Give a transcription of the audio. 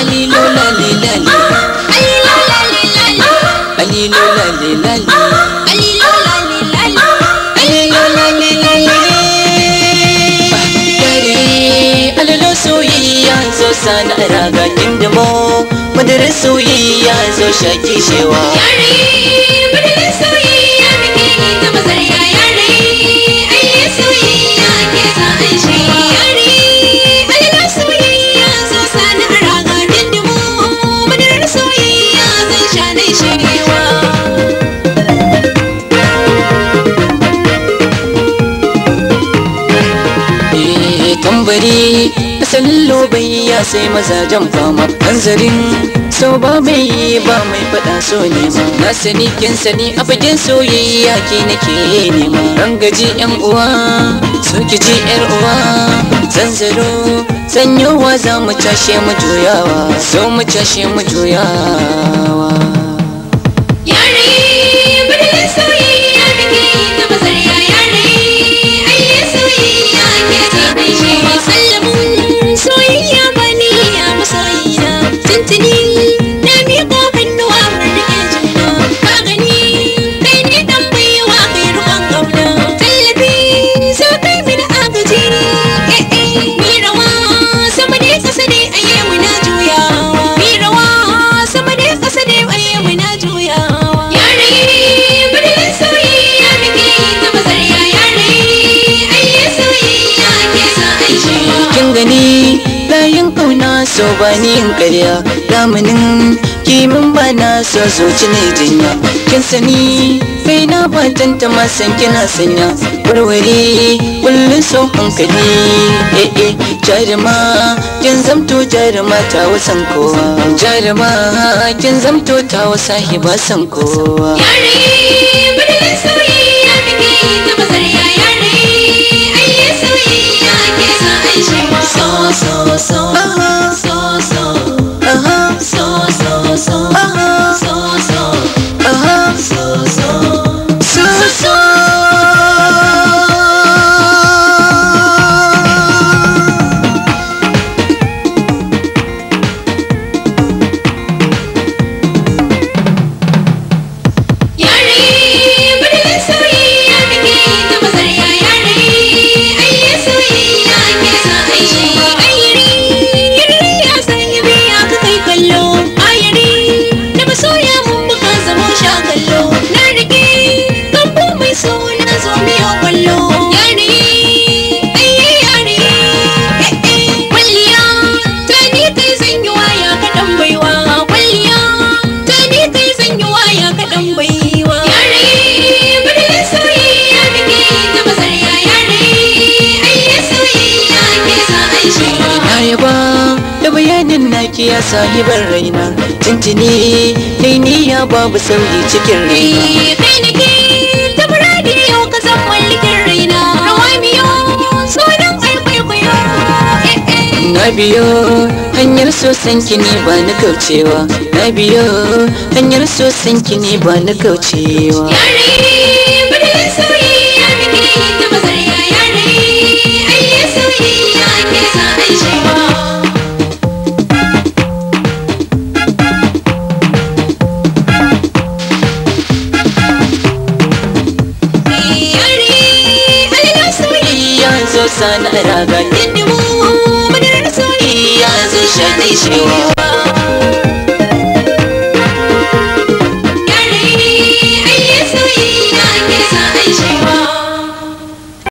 alilo lale lale alilo lale lale alilo shaki shewa yare madadin soyayya muke yi ta mazarya yare. Tambari asalin lobai ya sai mazajen fama hanzarin. So ba mai ba mai faɗa so nema na sani kin sani a fagen soyayya ke nake nema. Rangaji yan uwa so ki ji yar uwa. Zanzaro sanyowa za mu cashe mu juyawa. So mu cashe mu juyawa. Kin gani layin ƙauna so ba ni yin ƙarya damunin kimin ba na so zuci ne jinya. Kin sani kai na ba tantama san kina sanya. Warware kullun so hankali. Eh eh jaruma kin zamto jaruma ta wasan kowa. Jaruma kin zamto ta wasa hiba san kowa. Yare madadin soyayya muke yi ta mazarya yare. Bayanin naki ya sahibar raina. Tuntuni kai niyya babu sauyi cikin raina. Eh, kai nake ta muradi yau ka san mallakin raina. Rawa miyo sunan kwaikwayo na biyo hanyar sosan ne ba na kaucewa. Na biyo hanyar sosan ne ba na kaucewa. Yare! zo sana raga. Yadda mu munar da soyayya zai shaɗe shewa.